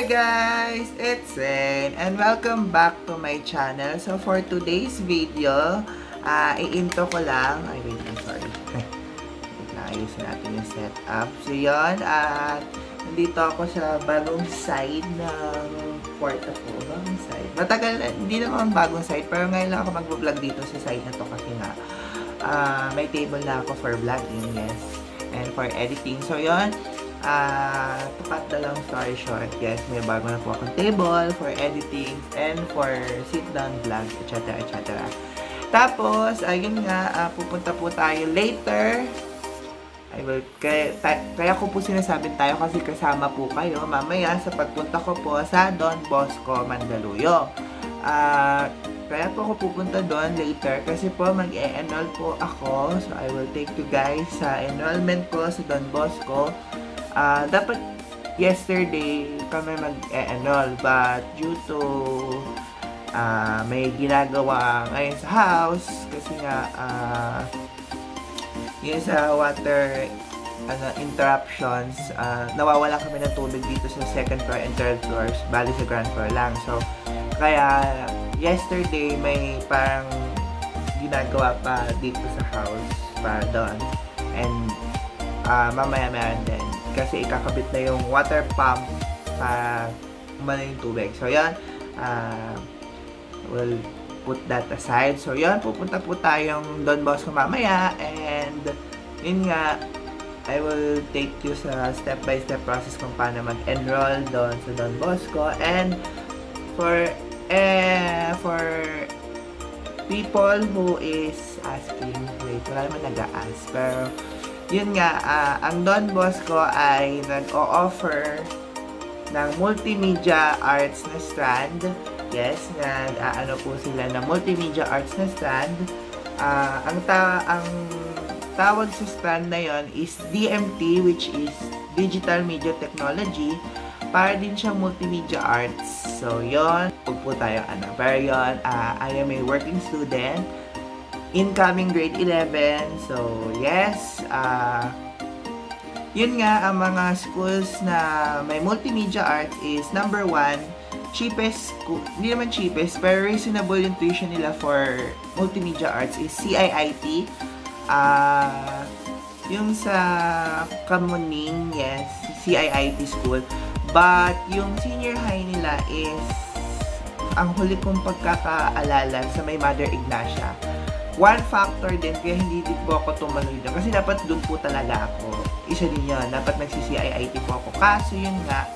Hi guys! It's Zen and welcome back to my channel. So for today's video, uh, i-intro ko lang. Ay wait, I'm sorry. Ayusin natin yung setup. So yun, at uh, nandito ako sa bagong side ng kwarto ko. Bagong side. Matagal, hindi naman bagong side, pero ngayon lang ako mag-vlog dito sa side na to kasi nga uh, may table na ako for vlogging, yes. And for editing. So yun, uh, to cut the long story short, yes, may bago na po akong table for editing and for sit-down vlogs, etc. etc. Tapos, ayun nga, uh, pupunta po tayo later. I will, kaya, kaya ko po sinasabi tayo kasi kasama po kayo mamaya sa pagpunta ko po sa Don Bosco, Mandaluyong. Uh, kaya po ako pupunta doon later kasi po mag-e-enroll po ako. So, I will take you guys sa enrollment ko sa Don Bosco uh, dapat yesterday kami mag-enroll but due to uh, may ginagawa ngayon sa house kasi nga uh, yun sa water ano, interruptions uh, nawawala kami ng tubig dito sa second floor and third floors bali sa ground floor lang. So kaya yesterday may parang ginagawa pa dito sa house para doon. And uh, mamaya meron din kasi ikakabit na yung water pump para umano yung tubig. So, yan. Uh, we'll put that aside. So, yan. Pupunta po tayong Don Bosco mamaya. And, yun nga, I will take you sa step-by-step -step process kung paano mag-enroll doon sa Don Bosco. And, for, eh, for people who is asking, wait, wala naman nag-a-ask, pero, yun nga, uh, ang Don Bosco ay nag-o-offer ng multimedia arts na strand. Yes, nag-ano po sila ng multimedia arts na strand. Uh, ang, ta ang tawag sa strand na yon is DMT which is Digital Media Technology. Para din siyang multimedia arts. So, yon Huwag po tayo ano. Pero yon uh, I am a working student incoming grade 11. So, yes, uh, yun nga, ang mga schools na may multimedia arts is number one, cheapest, hindi naman cheapest, pero reasonable yung tuition nila for multimedia arts is CIIT. Uh, yung sa Kamuning, yes, CIIT school. But, yung senior high nila is ang huli kong pagkakaalala sa may Mother Ignacia one factor din kaya hindi din po ako tumuloy doon. Kasi dapat doon po talaga ako. Isa din yun. Dapat nagsi-CIIT po ako. Kaso yun nga,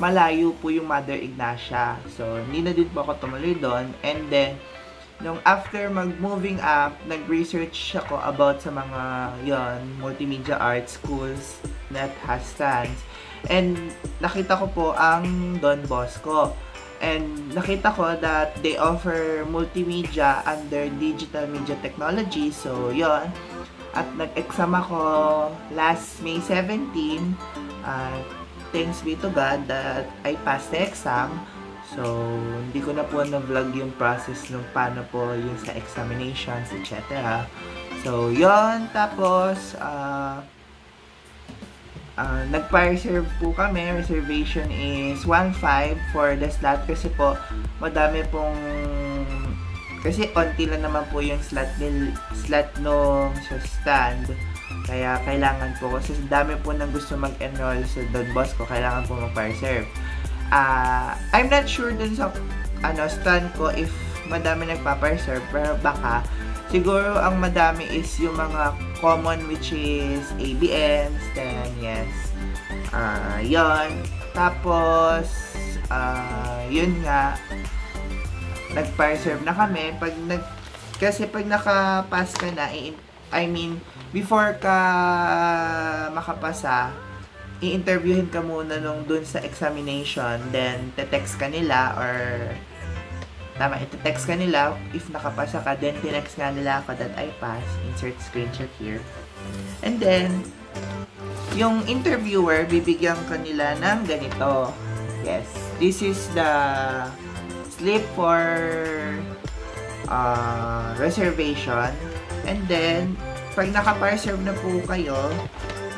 malayo po yung Mother Ignacia. So, hindi na din po ako tumuloy doon. And then, nung after mag-moving up, nag-research ako about sa mga yon multimedia art schools that has stands. And nakita ko po ang Don Bosco. And nakita ko that they offer multimedia under digital media technology. So, yon At nag-exam ako last May 17. Uh, thanks be to God that I passed the exam. So, hindi ko na po na-vlog yung process nung paano po yung sa examinations, etc. So, yon Tapos, uh, uh, nagpa-reserve po kami. Reservation is 1.5 for the slot kasi po madami pong kasi onti lang naman po yung slot nil, slot nung sa stand. Kaya kailangan po kasi dami po nang gusto mag-enroll sa Don Bosco, kailangan po magpa-reserve. Uh, I'm not sure dun sa ano stand ko if madami nagpapa-reserve pero baka siguro ang madami is yung mga common which is ABNs, then yes, uh, yon Tapos, uh, yun nga, nag-preserve na kami. Pag nag, kasi pag nakapass ka na, I mean, before ka makapasa, i-interviewin ka muna nung dun sa examination, then te-text ka nila or Tama, iti-text ka nila if nakapasa ka, then tinext nga nila ako that I pass. Insert screenshot here. And then, yung interviewer, bibigyan ka nila ng ganito. Yes, this is the slip for uh, reservation. And then, pag nakapa-reserve na po kayo,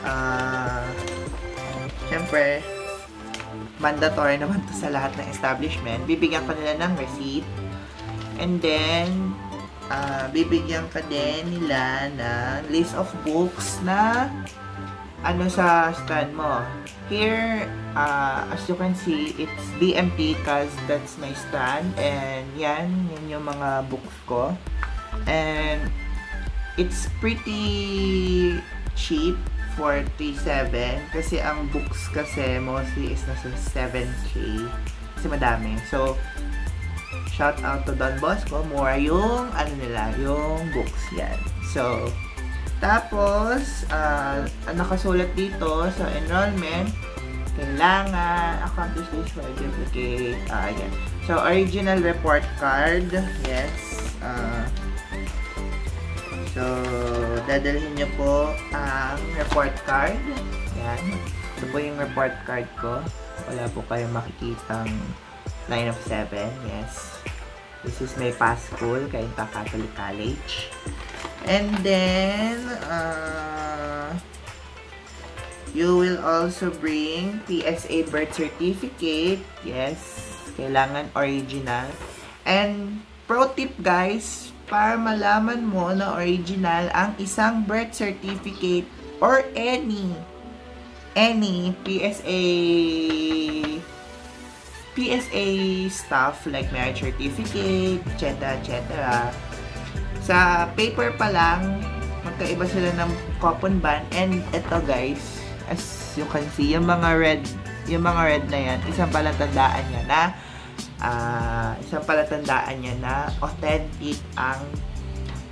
uh, syempre, mandatory naman to sa lahat ng establishment. Bibigyan ka nila ng receipt. And then, uh, bibigyan ka din nila ng list of books na ano sa stand mo. Here, uh, as you can see, it's BMT because that's my stand. And yan, yan yung mga books ko. And it's pretty cheap 47 kasi ang books kasi mostly is nasa 7k kasi madami. So shout out to Don Bosco. Mura yung ano nila yung books yan. So tapos uh, ang nakasulat dito sa enrollment kailangan accomplish this for duplicate uh, yan. so original report card. Yes. Uh, So, dadalhin nyo po ang report card. Yan. Ito po yung report card ko. Wala po kayong makikitang line of 7. Yes. This is my past school, Kainta Catholic College. And then, uh, you will also bring PSA birth certificate. Yes. Kailangan original. And, pro tip guys, para malaman mo na original ang isang birth certificate or any any PSA PSA stuff like marriage certificate, etc. etc. Sa paper pa lang, magkaiba sila ng coupon band and ito guys, as you can see, yung mga red yung mga red na yan, isang palatandaan niya na uh, isang palatandaan niya na authentic ang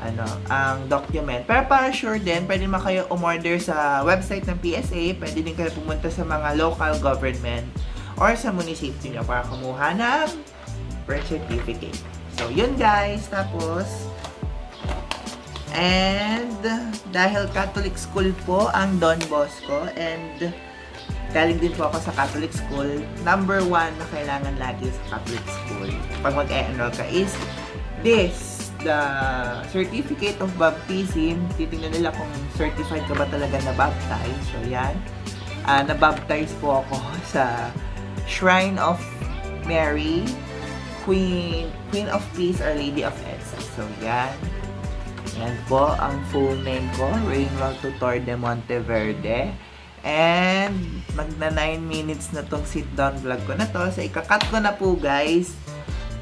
ano, ang document. Pero para sure din, pwede naman kayo umorder sa website ng PSA, pwede din kayo pumunta sa mga local government or sa munisipyo nyo para kumuha ng birth certificate. So, yun guys. Tapos, and dahil Catholic school po ang Don Bosco and galing din po ako sa Catholic school. Number one na kailangan lagi sa Catholic school pag mag-enroll ka is this, the certificate of baptism. Titingnan nila kung certified ka ba talaga na baptize. So, yan. Uh, na-baptize po ako sa Shrine of Mary, Queen Queen of Peace, or Lady of Edsa. So, yan. Yan po ang full name ko, Rainwell Tutor de Monteverde. And, magna 9 minutes na tong sit down vlog ko na to. So, ikakat ko na po guys.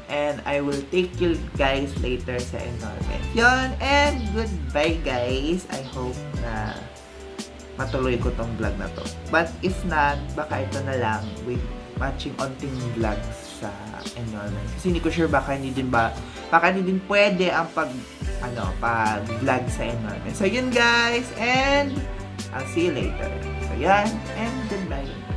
And I will take you guys later sa enrollment. Yon And goodbye guys. I hope na matuloy ko tong vlog na to. But if not, baka ito na lang with matching onting vlogs sa enrollment. Kasi hindi ko sure baka hindi din ba, baka hindi din pwede ang pag, ano, pag vlog sa enrollment. So yun guys. And I'll see you later. So yan, and goodbye.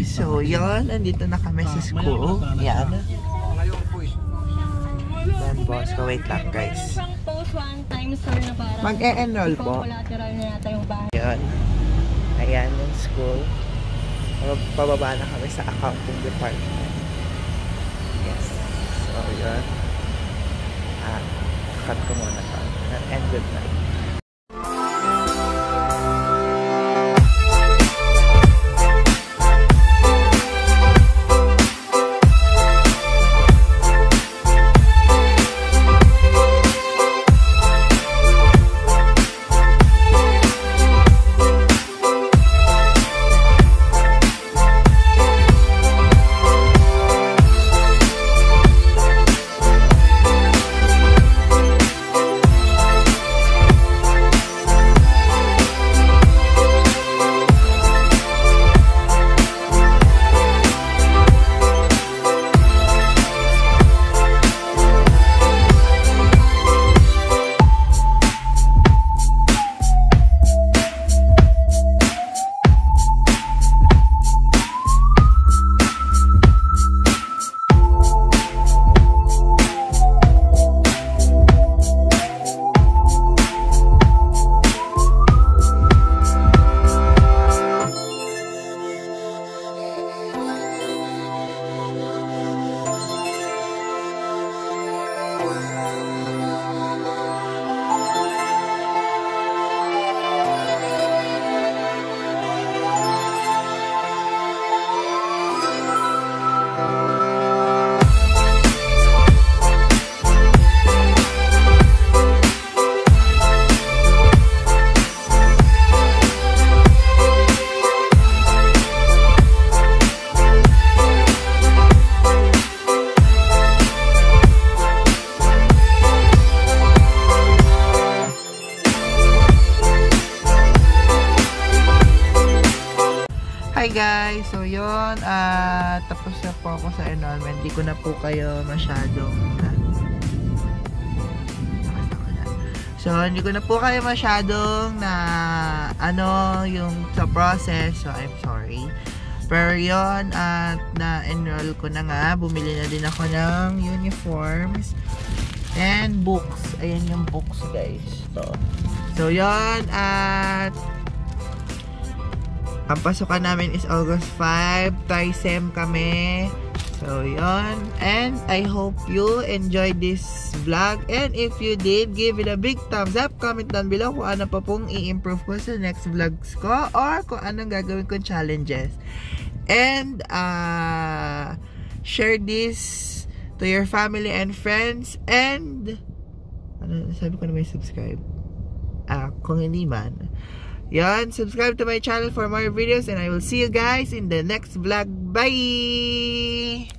Guys! So, yon Nandito na kami sa school. Yan. Then, boss. So, wait lang guys. Mag-e-enroll po. Yan. Ayan yung school. Pababa na kami sa accounting department. Yes. So, yun. Ah, cut ko muna to. And good night. away. Kayo masyadong So, hindi ko na po kayo masyadong na ano yung sa process. So, I'm sorry. Pero yun, at na-enroll ko na nga. Bumili na din ako ng uniforms and books. Ayan yung books, guys. So, so yun, at ang pasukan namin is August 5. Trisem kami. So, yon And I hope you enjoyed this vlog. And if you did, give it a big thumbs up. Comment down below kung ano pa pong i-improve ko sa next vlogs ko or kung anong gagawin kong challenges. And, uh, share this to your family and friends. And, ano, sabi ko na may subscribe. Ah, kung hindi man. Yan, subscribe to my channel for more videos and I will see you guys in the next vlog. Bye!